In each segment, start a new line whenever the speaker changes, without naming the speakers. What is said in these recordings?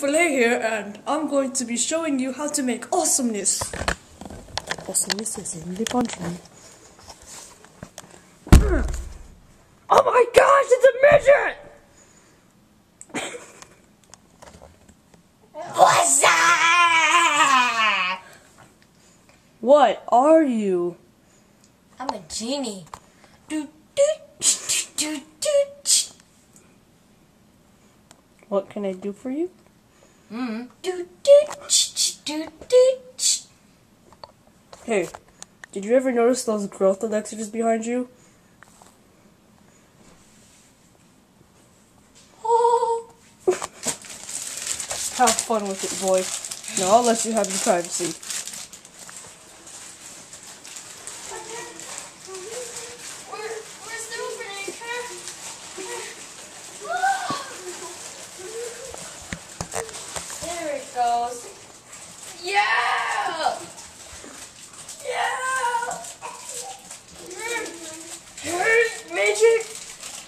Filet here, and I'm going to be showing you how to make awesomeness. Awesomeness is in the country. Ah. Oh my gosh, it's a midget!
What's that?
What are you?
I'm a genie. Do, do, ch, do, do, ch.
What can I do for you?
Mm. Do, do, ch, do, do, ch.
Hey, did you ever notice those growth elixirs behind you?
Oh.
Have fun with it, boy. Now I'll let you have your privacy.
Where, where's the opening? There it goes. Yeah! Yeah! Hey, magic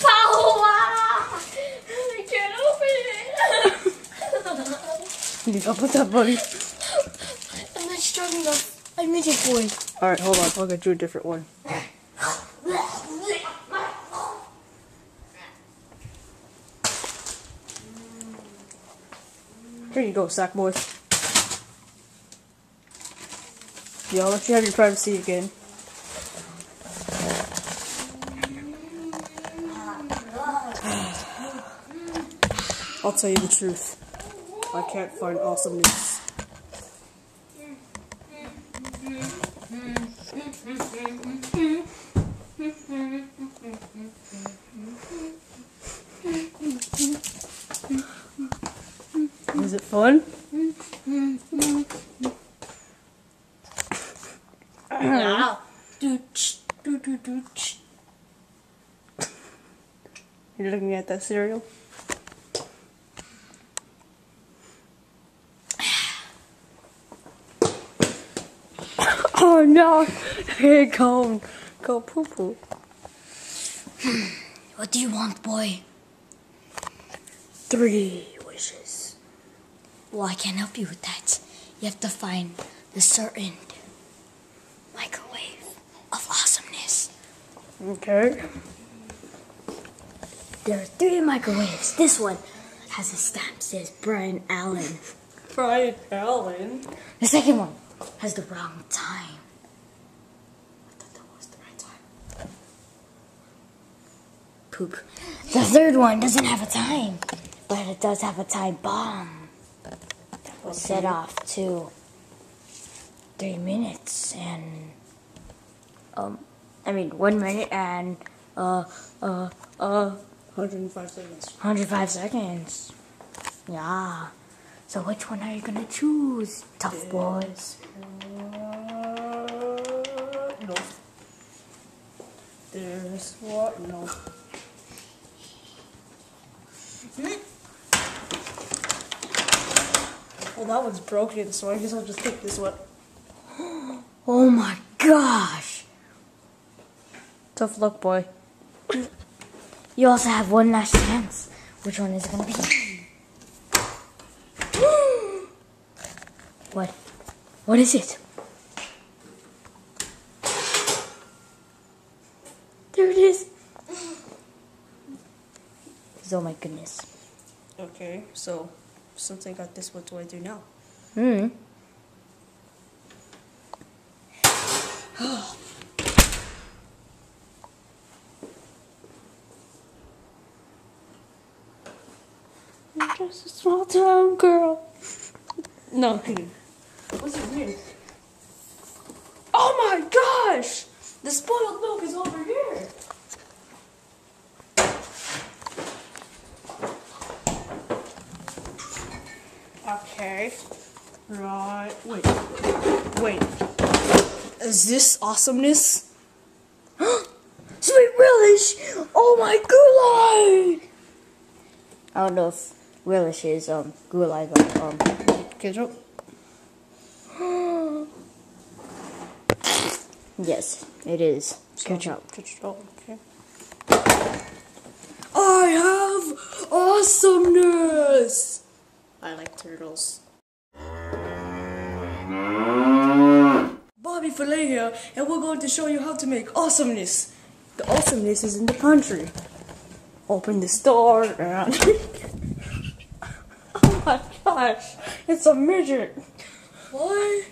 power! I can't open it.
Got put that, buddy.
I'm not strong enough. I need magic boy.
Alright, hold on. I'll get you a different one. Here you go, sack boy. Yeah, I'll let you have your privacy again. I'll tell you the truth. I can't find awesomeness. Is it fun?
Wow.
You're looking at that cereal? Hey, go, go poo poo.
What do you want, boy?
Three wishes.
Well, I can't help you with that. You have to find the certain microwave of awesomeness.
Okay.
There are three microwaves. This one has a stamp that says Brian Allen.
Brian Allen.
The second one has the wrong time. I thought that was the right time. Poop. The third one doesn't have a time, but it does have a time bomb. That was set off to three minutes and um, I mean one minute and uh uh uh
105 seconds.
105 seconds. Yeah. So which one are you gonna choose, tough boys?
No. There's what? No. Well, that one's broken, so I guess I'll just take this one.
Oh my gosh!
Tough luck, boy.
You also have one last chance. Which one is it gonna be? what? What is it? There it is. Oh my goodness.
Okay, so since I got this, what do I do now?
Hmm.
I'm just a small town girl. No. What's it mean? Oh my gosh! The spoiled milk is over here. Okay. Right. Wait. Wait. Is this awesomeness?
Sweet relish! Oh my goulash! I don't know if relish is um goulash, but um
Ketchup?
yes, it is ketchup.
Ketchup, okay. I have awesomeness! I like noodles. Bobby Filet here, and we're going to show you how to make awesomeness. The awesomeness is in the pantry. Open the door and... oh my gosh, it's a midget.
What?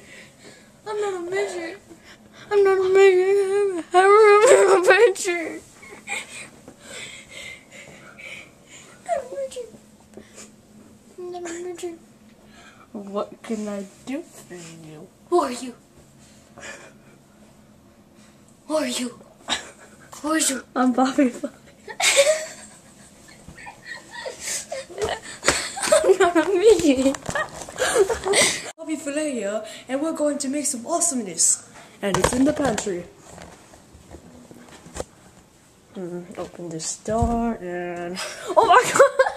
I'm not a midget. I'm not a midget. I'm a midget. I'm a midget. I'm not a midget.
What can I do for you?
Who are you? Who are you? Who are you?
I'm Bobby Filet.
I'm not a midget.
Bobby Filet here, and we're going to make some awesomeness. And it's in the pantry. Mm, open this door and. Oh my god!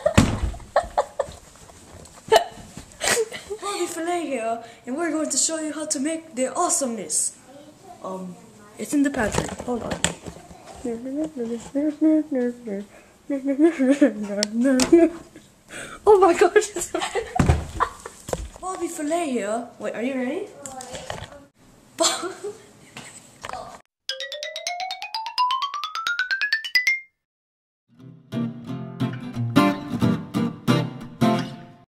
Filet here, and we're going to show you how to make the awesomeness. Um, it's in the pantry. Hold on. Oh my gosh! Bobby Filet here. Wait, are you ready?